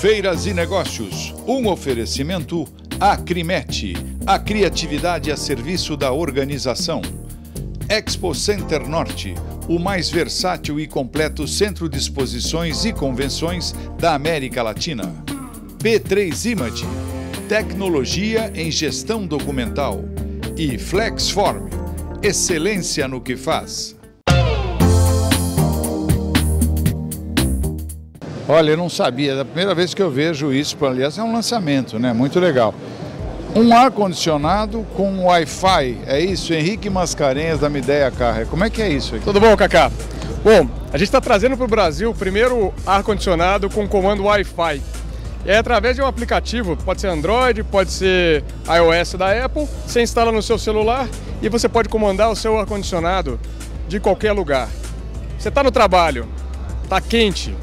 Feiras e Negócios, um oferecimento Acrimete, a criatividade a serviço da organização. Expo Center Norte, o mais versátil e completo centro de exposições e convenções da América Latina. P3 Image, tecnologia em gestão documental. E Flexform, excelência no que faz. Olha, eu não sabia, é a primeira vez que eu vejo isso, aliás, é um lançamento, né? Muito legal. Um ar-condicionado com Wi-Fi, é isso? Henrique Mascarenhas da Mideia Carre. Como é que é isso aqui? Tudo bom, Cacá? Bom, a gente está trazendo para o Brasil o primeiro ar-condicionado com comando Wi-Fi. É através de um aplicativo, pode ser Android, pode ser iOS da Apple, você instala no seu celular e você pode comandar o seu ar-condicionado de qualquer lugar. Você está no trabalho, está quente,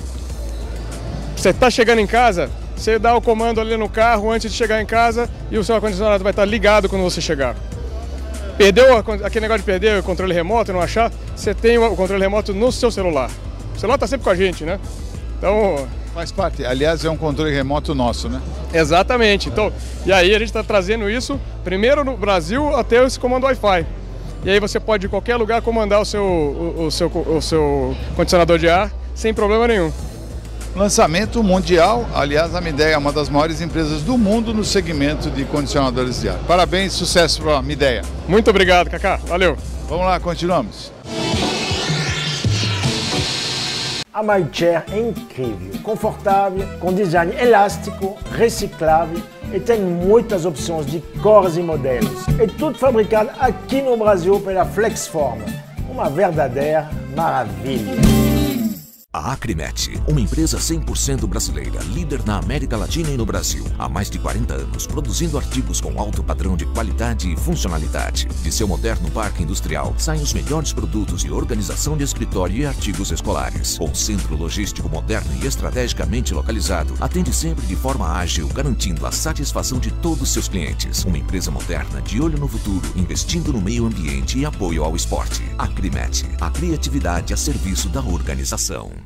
você está chegando em casa, você dá o comando ali no carro antes de chegar em casa e o seu ar-condicionado vai estar ligado quando você chegar. Perdeu aquele negócio de perder o controle remoto, não achar? Você tem o controle remoto no seu celular. O celular está sempre com a gente, né? Então. Faz parte. Aliás, é um controle remoto nosso, né? Exatamente. Então, e aí a gente está trazendo isso primeiro no Brasil até esse comando Wi-Fi. E aí você pode, em qualquer lugar, comandar o seu, o, o seu, o seu condicionador de ar sem problema nenhum. Lançamento mundial, aliás, a Mideia é uma das maiores empresas do mundo no segmento de condicionadores de ar. Parabéns, sucesso para a Mideia. Muito obrigado, Cacá. Valeu. Vamos lá, continuamos. A MyChair é incrível, confortável, com design elástico, reciclável e tem muitas opções de cores e modelos. É tudo fabricado aqui no Brasil pela Flexform, uma verdadeira maravilha. A Acrimet, uma empresa 100% brasileira, líder na América Latina e no Brasil, há mais de 40 anos, produzindo artigos com alto padrão de qualidade e funcionalidade. De seu moderno parque industrial, saem os melhores produtos de organização de escritório e artigos escolares. Com centro logístico moderno e estrategicamente localizado, atende sempre de forma ágil, garantindo a satisfação de todos seus clientes. Uma empresa moderna, de olho no futuro, investindo no meio ambiente e apoio ao esporte. Acrimet, a criatividade a serviço da organização.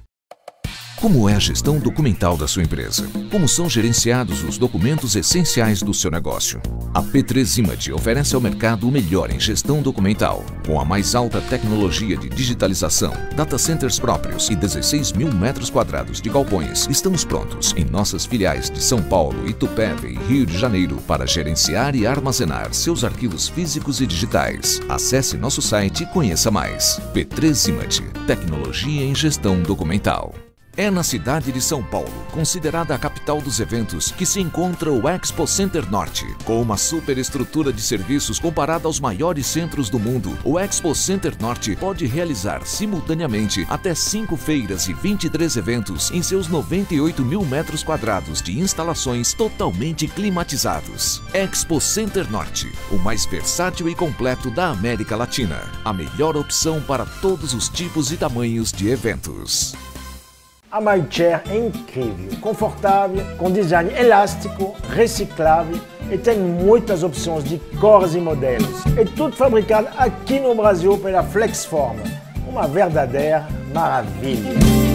Como é a gestão documental da sua empresa? Como são gerenciados os documentos essenciais do seu negócio? A P3 Image oferece ao mercado o melhor em gestão documental. Com a mais alta tecnologia de digitalização, data centers próprios e 16 mil metros quadrados de galpões, estamos prontos em nossas filiais de São Paulo, Itupeva e Rio de Janeiro para gerenciar e armazenar seus arquivos físicos e digitais. Acesse nosso site e conheça mais. P3 Image, tecnologia em gestão documental. É na cidade de São Paulo, considerada a capital dos eventos, que se encontra o Expo Center Norte. Com uma superestrutura de serviços comparada aos maiores centros do mundo, o Expo Center Norte pode realizar simultaneamente até 5 feiras e 23 eventos em seus 98 mil metros quadrados de instalações totalmente climatizados. Expo Center Norte, o mais versátil e completo da América Latina. A melhor opção para todos os tipos e tamanhos de eventos. A MyChair é incrível, confortável, com design elástico, reciclável e tem muitas opções de cores e modelos. É tudo fabricado aqui no Brasil pela Flexform, uma verdadeira maravilha.